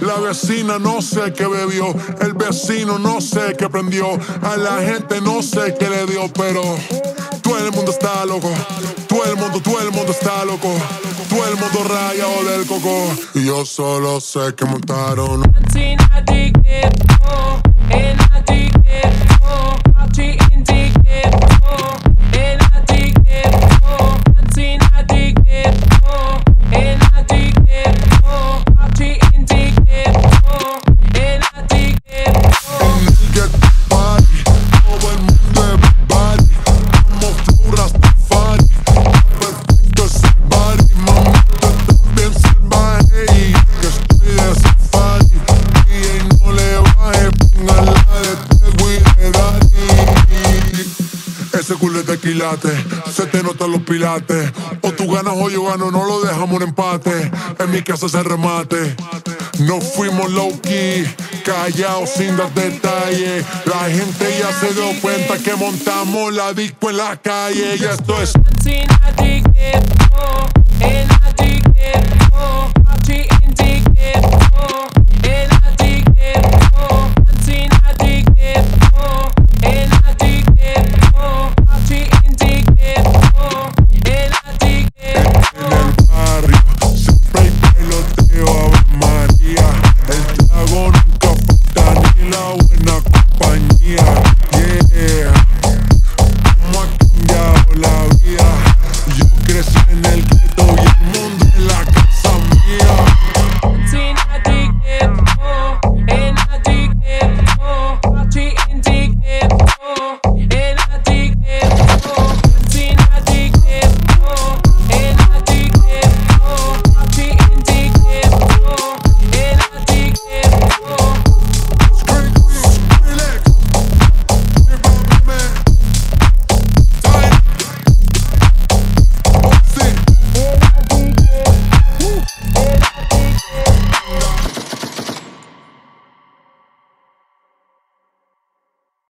La vecina no sé qué bebió, el vecino no sé qué prendió, a la gente no sé qué le dio, pero todo el mundo está loco, todo el mundo, todo el mundo está loco, todo el mundo rayado del coco. Y yo solo sé que montaron. Se te notan los pilates. O tú ganas o yo gano, no lo dejamos en empate. En mi casa se remate. No fuimos low key, callados sin dar detalles. La gente ya se dio cuenta que montamos la disco en la calle. Y esto es.